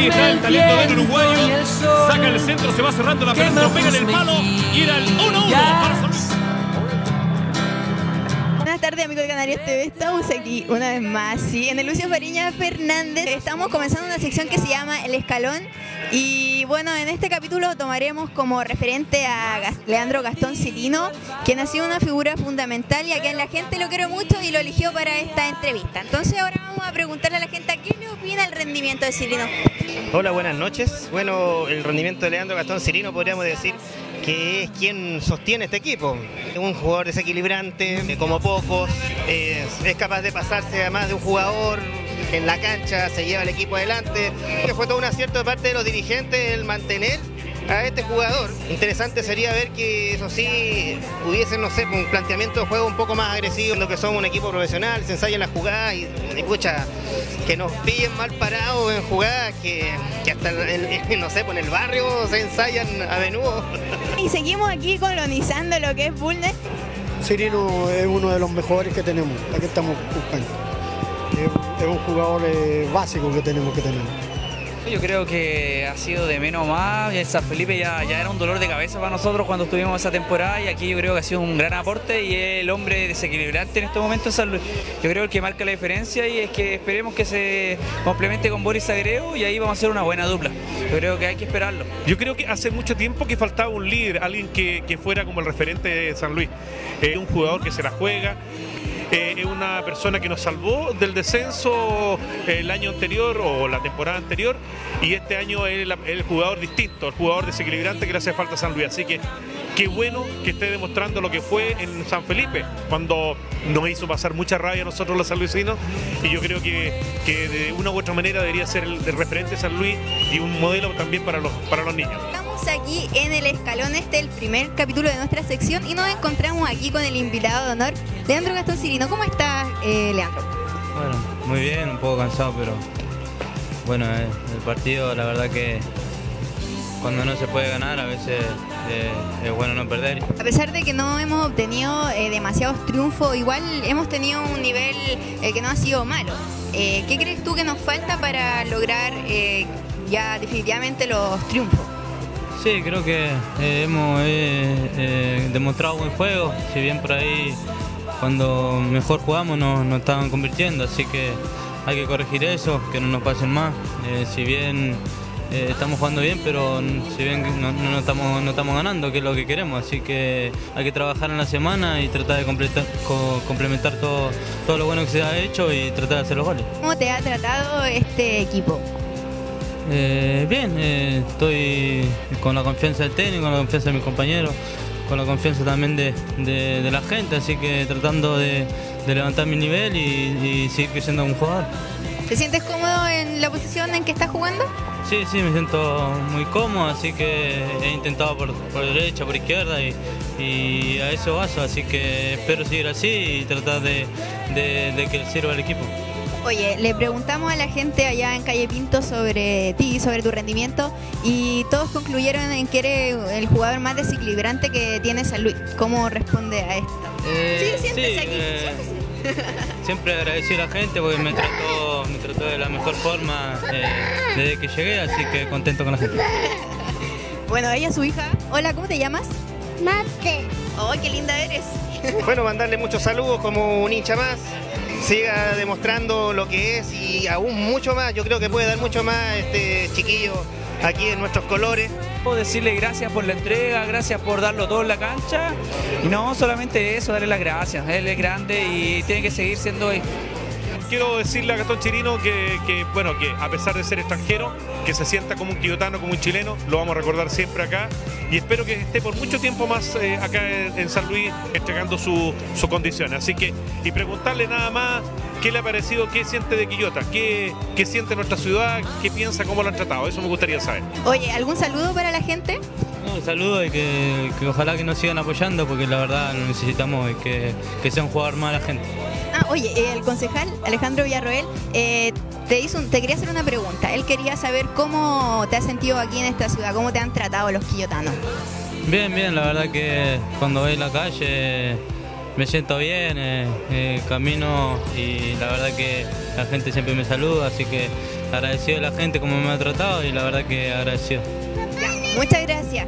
Ahí está el talento del uruguayo. Saca el centro, se va cerrando la pelota, lo pega en el palo y era el 1-1 para San Luis. Buenas tardes amigos de Canarias TV, estamos aquí una vez más, sí, en el Lucio Fariña Fernández. Estamos comenzando una sección que se llama El Escalón y bueno, en este capítulo tomaremos como referente a Leandro Gastón Cirino, quien ha sido una figura fundamental y a quien la gente lo quiere mucho y lo eligió para esta entrevista. Entonces ahora preguntarle a la gente qué le opina el rendimiento de Cirino. Hola, buenas noches. Bueno, el rendimiento de Leandro Gastón Cirino podríamos decir que es quien sostiene este equipo. Es un jugador desequilibrante, eh, como pocos, es, es capaz de pasarse a más de un jugador en la cancha, se lleva el equipo adelante. Fue todo un acierto de parte de los dirigentes el mantener a este jugador. Interesante sería ver que, eso sí, hubiese, no sé, un planteamiento de juego un poco más agresivo, lo que son un equipo profesional, se ensayan las jugadas y, pucha, que nos pillen mal parados en jugadas que, que hasta, el- no sé, pues en el barrio se ensayan a menudo. Y seguimos aquí colonizando lo que es Bulnes. Cirino es uno de los mejores que tenemos, la que estamos buscando. Es, es un jugador eh, básico que tenemos que tener. Yo creo que ha sido de menos más. San Felipe ya, era un dolor de cabeza para nosotros cuando estuvimos esa temporada y aquí yo creo que ha sido un gran aporte y es el hombre desequilibrante en este momento en San Luis. Yo creo el que marca la diferencia y es que esperemos que se complemente con Boris Agrego y ahí vamos a hacer una buena dupla. Yo creo que hay que esperarlo. Yo creo que hace mucho tiempo que faltaba un líder, alguien que, que fuera como el referente de San Luis. Eh, un jugador que se la juega. Eh, es una persona que nos salvó del descenso el año anterior o la temporada anterior y este año es el, el jugador distinto, el jugador desequilibrante que le hace falta a San Luis. Así que qué bueno que esté demostrando lo que fue en San Felipe, cuando nos hizo pasar mucha rabia a nosotros los sanluisinos y yo creo que, que de una u otra manera debería ser el, el referente San Luis y un modelo también para los, para los niños. Estamos aquí en el escalón, este es el primer capítulo de nuestra sección y nos encontramos aquí con el invitado de honor, Leandro Gastón Cirino. ¿Cómo estás, eh, Leandro? Bueno, muy bien, un poco cansado, pero bueno, eh, el partido la verdad que cuando no se puede ganar a veces eh, es bueno no perder. A pesar de que no hemos obtenido eh, demasiados triunfos, igual hemos tenido un nivel eh, que no ha sido malo. Eh, ¿Qué crees tú que nos falta para lograr ya definitivamente los triunfos? Sí, creo que hemos demostrado buen juego, si bien por ahí cuando mejor jugamos nos, nos estaban convirtiendo, así que hay que corregir eso, que no nos pasen más. Si bien eh, estamos jugando bien, pero si bien no, no- no estamos, no estamos ganando, que es lo que queremos, así que hay que trabajar en la semana y tratar de completar- co- complementar todo, todo lo bueno que se ha hecho y tratar de hacer los goles. ¿Cómo te ha tratado este equipo? Eh, bien, eh, estoy con la confianza del técnico, con la confianza de mis compañeros, con la confianza también de, de- de la gente, así que tratando de, de levantar mi nivel y, y seguir creciendo como jugador. ¿Te sientes cómodo en la posición en que estás jugando? Sí, sí, me siento muy cómodo, así que he intentado por, por derecha, por izquierda y, y a eso vaso, así que espero seguir así y tratar de, de- de que sirva al equipo. Oye, le preguntamos a la gente allá en Calle Pinto sobre ti, sobre tu rendimiento, y todos concluyeron en que eres el jugador más desequilibrante que tiene San Luis. ¿Cómo responde a esto? Eh, sí, siéntese aquí, eh, siéntese. siempre agradecido a la gente porque me trató, mejor forma eh, desde que llegué, así que contento con la gente. Bueno, ella es su hija. Hola, ¿cómo te llamas? Mate. ¡Ay, qué linda eres! Bueno, mandarle muchos saludos como un hincha más. Siga demostrando lo que es y aún mucho más. Yo creo que puede dar mucho más este chiquillo aquí en nuestros colores. Puedo decirle gracias por la entrega, gracias por darlo todo en la cancha. Y no solamente eso, darle las gracias. Él es grande y tiene que seguir siendo Quiero decirle a Gastón Chirino que, bueno, que a pesar de ser extranjero, que se sienta como un quillotano, como un chileno, lo vamos a recordar siempre acá y espero que esté por mucho tiempo más eh, acá en, en San Luis entregando su, su condición. Así que, y preguntarle nada más qué le ha parecido, qué siente de Quillota, qué, qué siente nuestra ciudad, qué piensa, cómo lo han tratado. Eso me gustaría saber. Oye, ¿algún saludo para la gente? No, un saludo y que, que ojalá que nos sigan apoyando porque la verdad lo necesitamos y que, que sea un jugador más la gente. Ah, oye, eh, el concejal Alejandro Villarroel eh, te, hizo un- te quería hacer una pregunta. Él quería saber cómo te has sentido aquí en esta ciudad, cómo te han tratado los quillotanos. Bien, bien, la verdad que cuando voy en la calle me siento bien, eh, eh, camino y la verdad que la gente siempre me saluda, así que agradecido a la gente como me ha tratado y la verdad que agradecido. Muchas gracias.